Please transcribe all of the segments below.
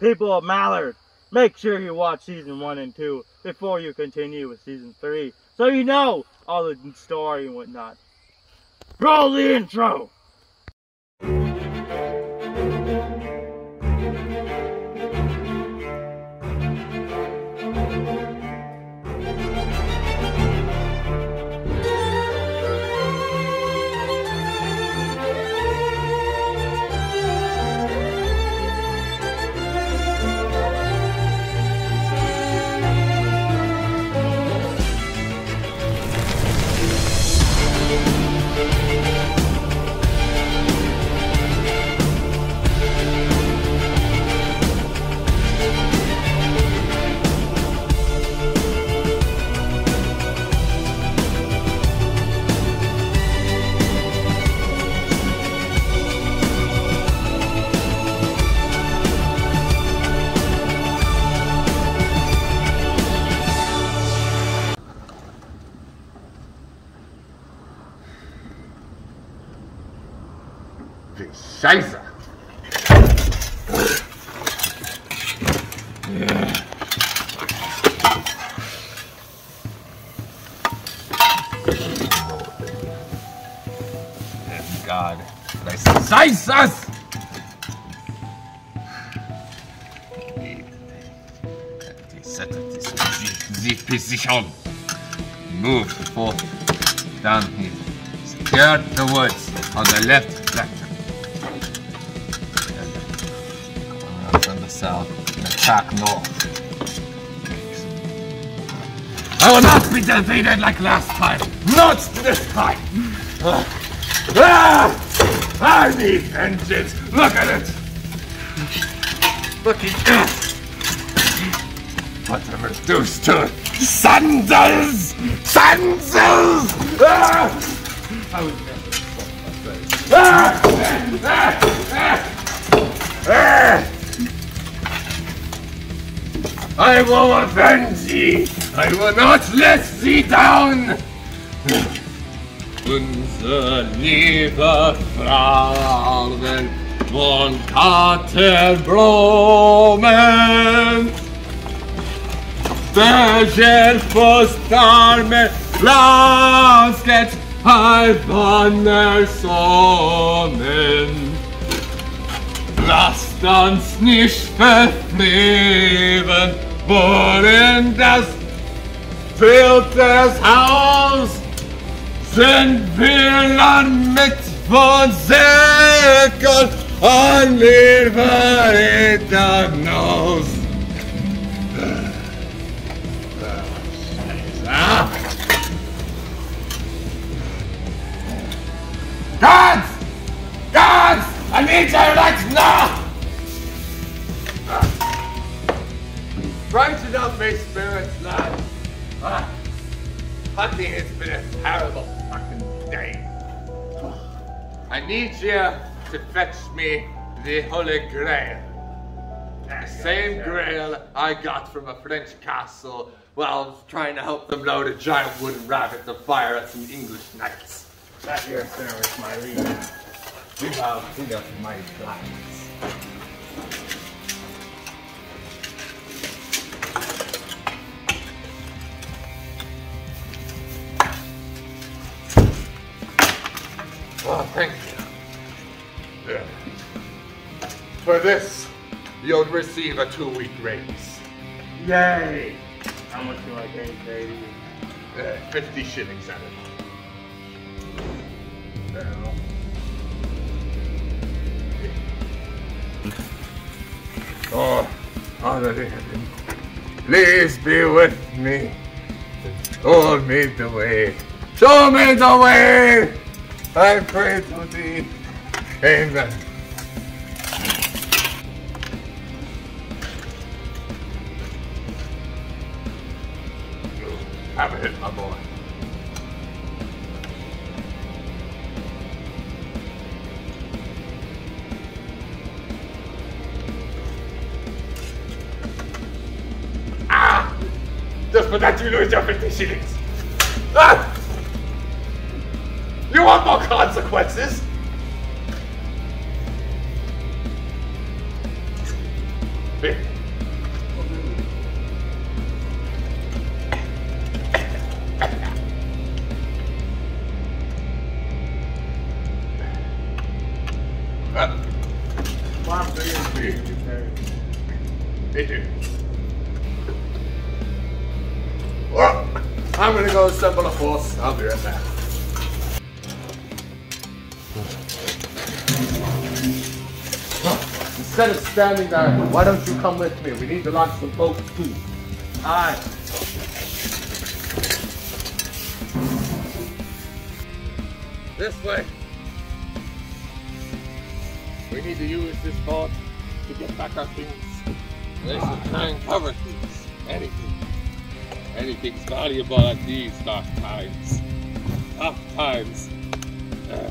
people of Mallard, make sure you watch season one and two before you continue with season three, so you know all the story and whatnot. Roll the intro! Set up this position. Move before down here. Secure the woods on the left. From the south and attack north. I will not be defeated like last time. Not this time. Ah! I need vengeance. Look at it. Look at it. Am reduced to? Sandals! Sandals! Ah! I was Ah! Ah! Ah! I will avenge thee! I will not let thee down! Unser lieber Frauen von Katerblumen Böżer postarmy laskeć halbaner sonnen. Lasst uns nicht verfliegen, wollen das Filters Haus, sind wir mit von Säcken an Leber hinaus. Guards! Guards! I need your legs now! Brighten up my spirits, lad. Ah, hunting has been a terrible fucking day. I need you to fetch me the Holy Grail. The same grail I got from a French castle while I was trying to help them load a giant wooden rabbit to fire at some English knights. That here, sir, is my lead. You have feed up my plans. Oh, thank you. Yeah. For this, you'll receive a two-week raise. Yay! How much do I pay, baby? Uh, 50 shillings at it. Oh, Father in heaven, please be with me. Show me the way. Show me the way. I pray to thee. Amen. Have a hit, my boy. For that you lose your 50 shillings. Ah! You want more consequences? Well, I'm gonna go assemble a force. I'll be right back. Instead of standing there, why don't you come with me? We need to launch some boats too. Aye. This way. We need to use this boat to get back our things. Should try and cover things. Anything. Anything's valuable at these dark times. Tough times. Uh.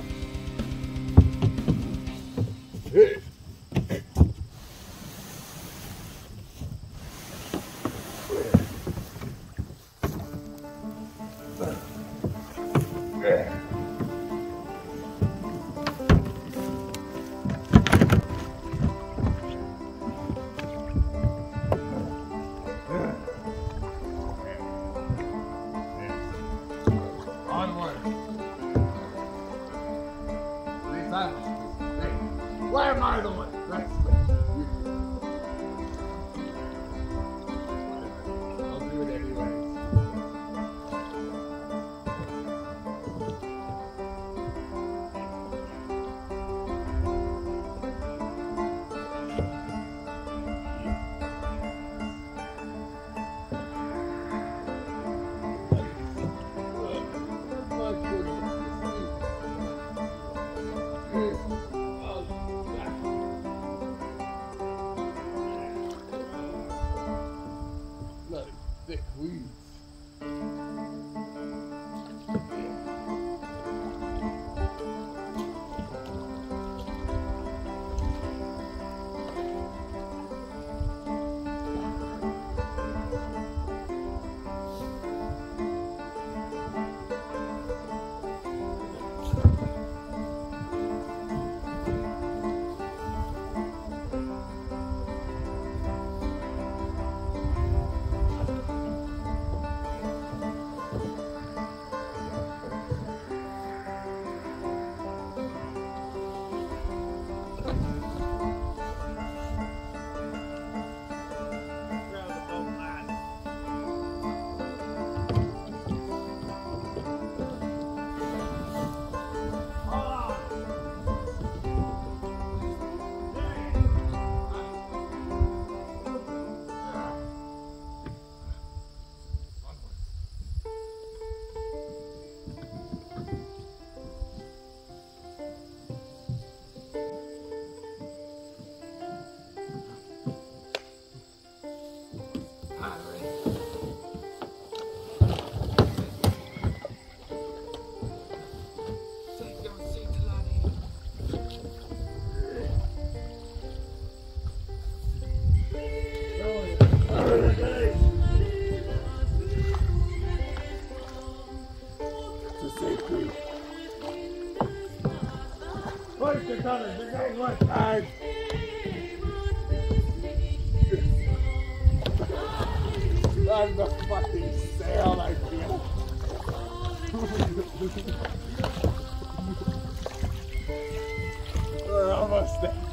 We're almost there.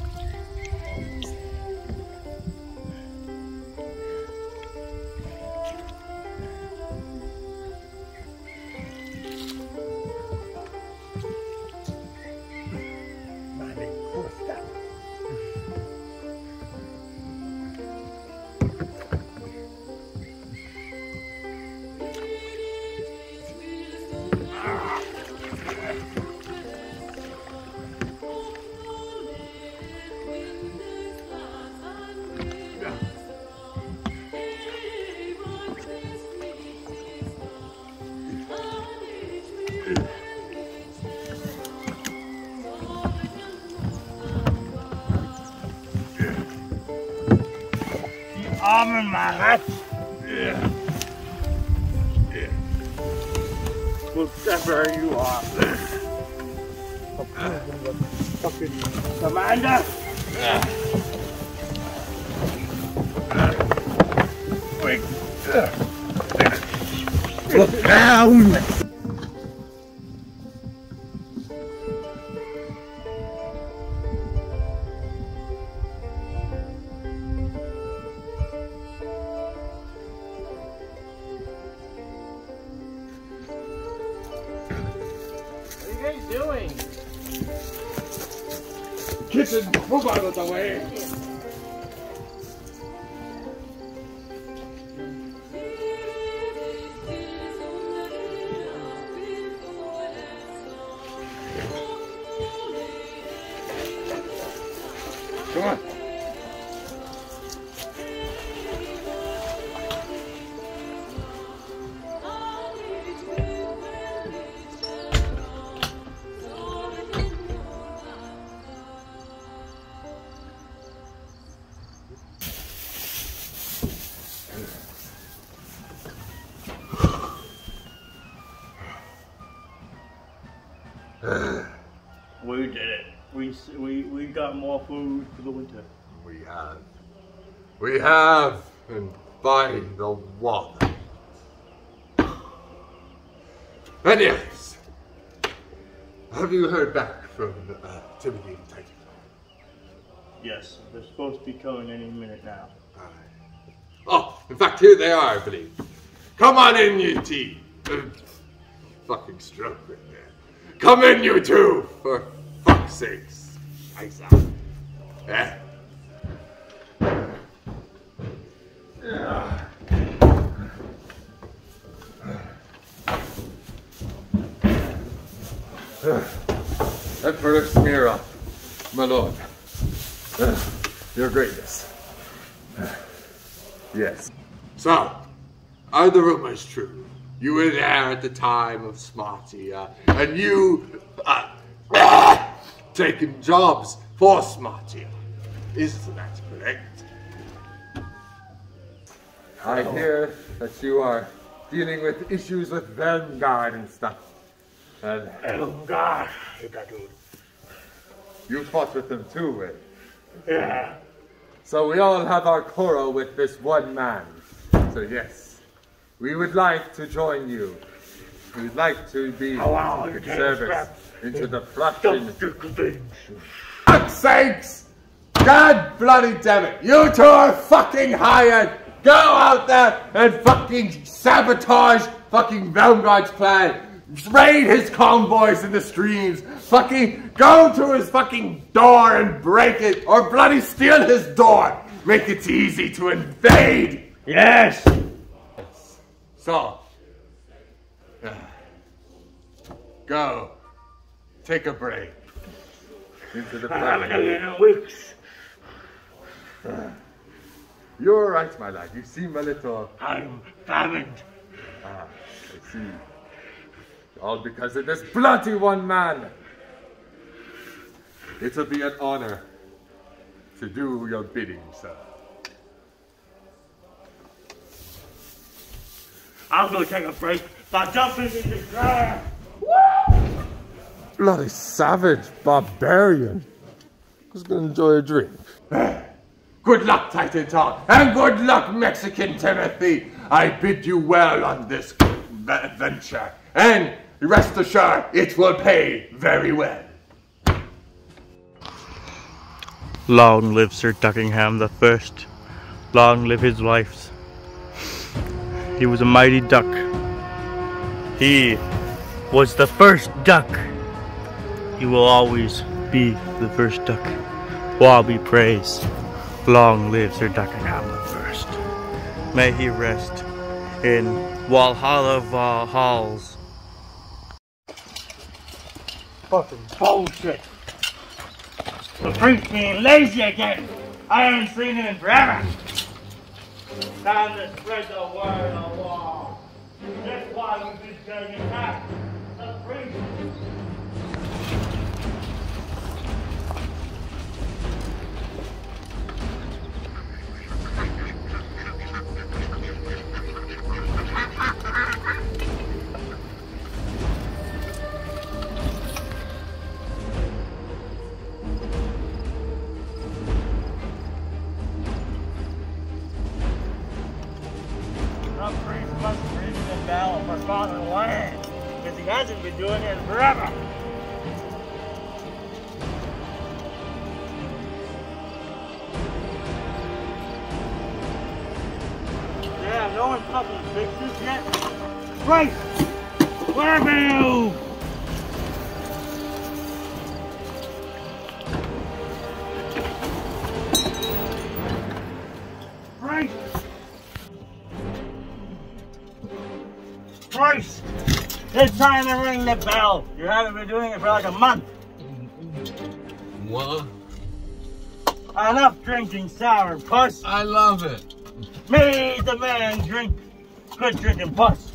arm in my hat. Yeah. Yeah. Whatever you are. Fucking commander. Quick. Look down. You doing? Kitchen, move out of the way. We did it. We, we, we got more food for the winter. We have. We have, and by the water. Anyways, have you heard back from uh, Timothy and Titan? Yes, they're supposed to be coming any minute now. Oh, in fact, here they are, I believe. Come on in, you team. Uh, fucking stroke right there. Come in, you two, for fuck's sakes. Nice out. Eh? Emperor Smira, my lord. Your greatness. Yes. So, are the rumors true? You were there at the time of Smartia, and you uh, taking jobs for Smartia. Isn't that correct? I hear that you are dealing with issues with Vanguard and stuff. And Oh God, that dude. you fought with them too, eh? Yeah. So we all have our quarrel with this one man. So yes, we would like to join you. We would like to be you in service into the things. Fuck's sakes! God bloody damn it! You two are fucking hired! Go out there and fucking sabotage fucking Vanguard's plan! Raid his convoys in the streams! Fucking go to his fucking door and break it! Or bloody steal his door! Make it easy to invade! Yes. So, uh, go. Take a break. Into the I haven't planet. eaten in weeks. You're all right, my lad. You seem a little. I'm famished. Ah, I see. All because of this bloody one man. It'll be an honor to do your bidding, sir. I'm gonna take a break by jumping in the grass. Bloody savage barbarian. Who's gonna enjoy a drink? Good luck, Titan Talk, and good luck, Mexican Timothy. I bid you well on this adventure, and rest assured, it will pay very well. Long live Sir Duckingham the First. Long live his wives. He was a mighty duck. He was the first duck. He will always be the first duck. While be praised. Long live Sir the First. May he rest in Walhalla Valhalls. Fucking bullshit. The priest being lazy again. I haven't seen him in forever. Time to spread the word along. That's why we've been getting attacked. The priest. Christ! It's time to ring the bell. You haven't been doing it for like a month. What? Enough drinking sour puss. I love it. Me, the man, drink good drinking puss.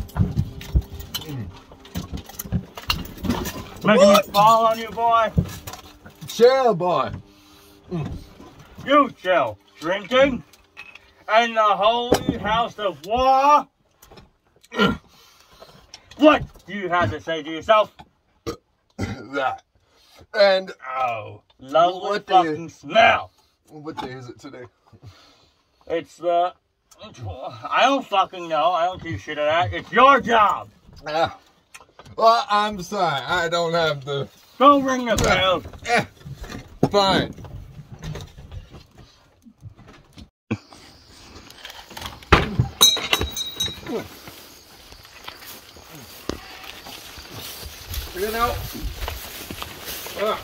Making me fall on you, boy. Chill, boy. You chill. Drinking in the holy house of war. what do you have to say to yourself? that. And Oh, lovely What fucking smell. what day is it today? It's the. I don't fucking know. I don't do shit of that. It's your job. Ah. Well, I'm sorry. I don't have the. Go ring the bell. Eh, fine. You know. Uh,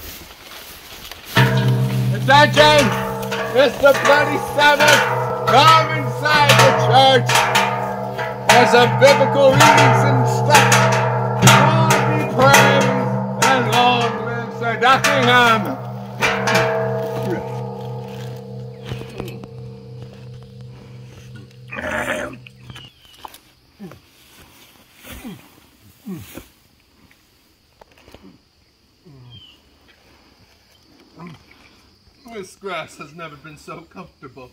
Attention! It's the bloody Sabbath! Come inside the church! There's some biblical readings and stuff. God be praised and long live Sir Duckingham! This grass has never been so comfortable.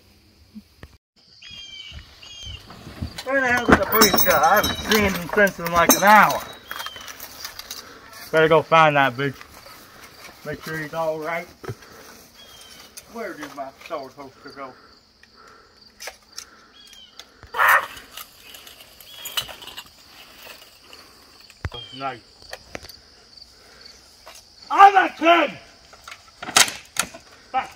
Where the hell did the priest go? I haven't seen him since in like an hour. Better go find that bitch. Make sure he's all right. Where did my sword poster go? Nice. I'm a kid! Back.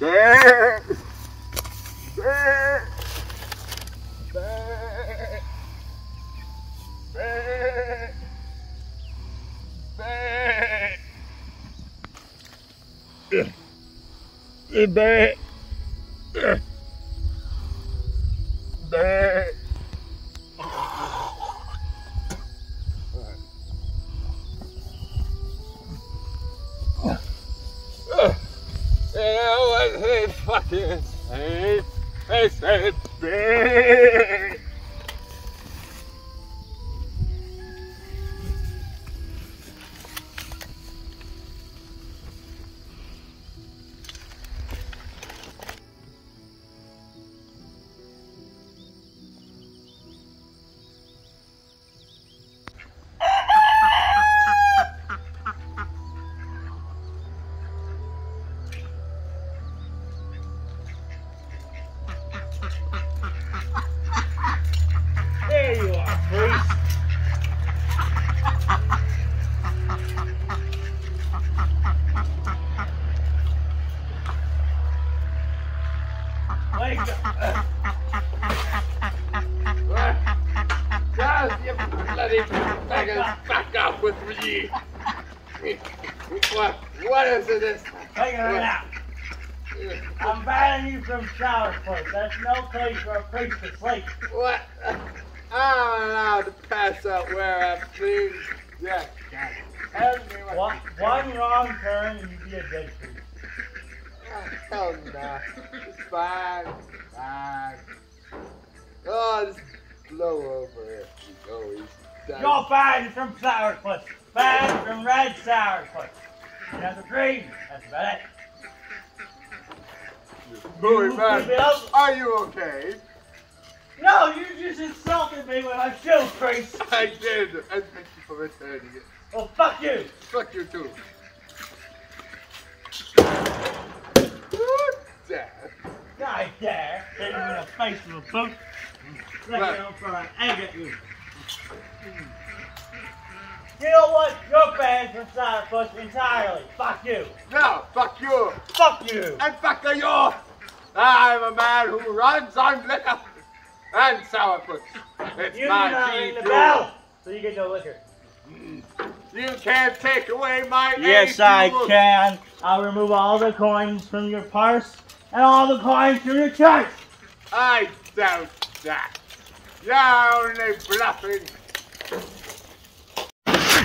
There. There. There. There. There. There. There. You know what they fucking? They say big. That's no place for a priest to sleep. What? I'm allowed to pass out where I please. Yeah, Tell me what. One, one wrong turn and you'd be a dead priest. Hell no. It's fine. Fine. Oh, just blow over you oh, go. He's done. You're banned from shower place. bad from red sourpuss. That's a green. That's about it. Boy, Keep man, it up. are you okay? No, you just insulted me with my shoe crease. I did, and thank you for returning it. Well, fuck you. Fuck you too. Dad. I dare hit you in the face with a boot. Let Right. me for an egg at you. You know what? You're banned from sourpuss entirely. Fuck you. No, fuck you, Fuck you. and fuck you. I'm a man who runs on liquor and sourpuss. It's You do my not key ring the bell, so you get no liquor. You can't take away my Yes, I fuel. can. I'll remove all the coins from your purse and all the coins from your church. I doubt that. You're only bluffing.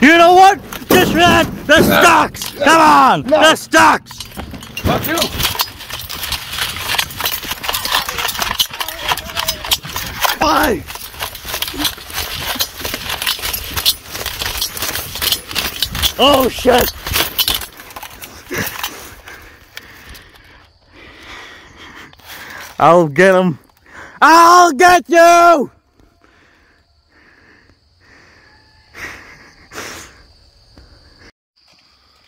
You know what? Just that the stocks. Come on, the stocks. Fuck you. Bye. Oh shit. I'll get him. I'll get you.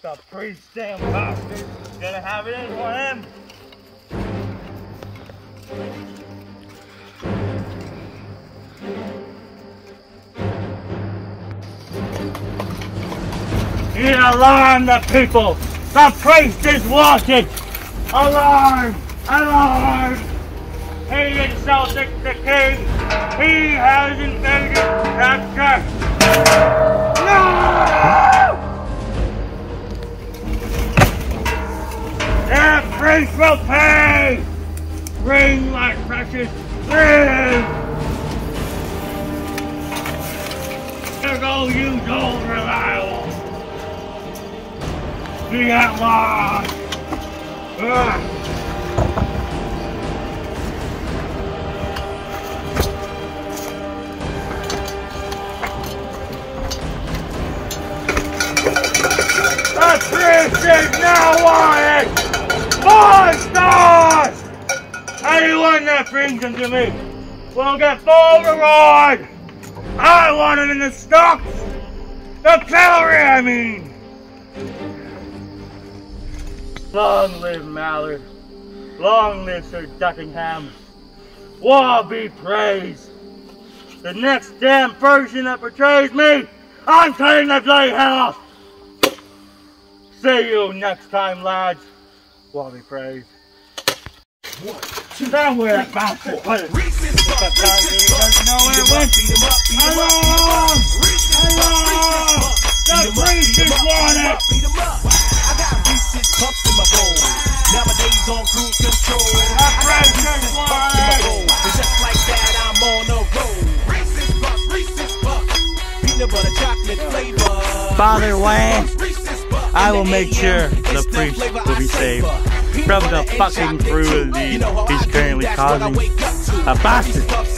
The priest damn bastard. Gonna have it in for him. You alarm the people! The priest is wanted! Alarm! Alarm! He insulted the king! He has invaded the church! No! The priest will pay! Ring my precious ring! There go you, old reliable! Be at lost! Ugh. Ah. Priest is now wanted! Four stars! Anyone that brings him to me will get full reward! I want him in the stocks! The cavalry, I mean! Long live Mallard. Long live Sir Duckingham. War be praised. The next damn version that betrays me, I'm cutting the bloody head off. See you next time, lads. War be praised. Now where that bastard put it? The family doesn't know where it went. Along! Along! The priest is wanted! I got Reese's puffs in my bowl. Nowadays on cruise control. The priest is Puffs in my wanted! bowl. And just like that, I'm on the road. Reese's puffs, Reese's puffs. Peanut butter chocolate flavor. Father Wayne, Reese's puffs. I will make sure the priest will be saved from the fucking cruelty he's currently causing. A bastard.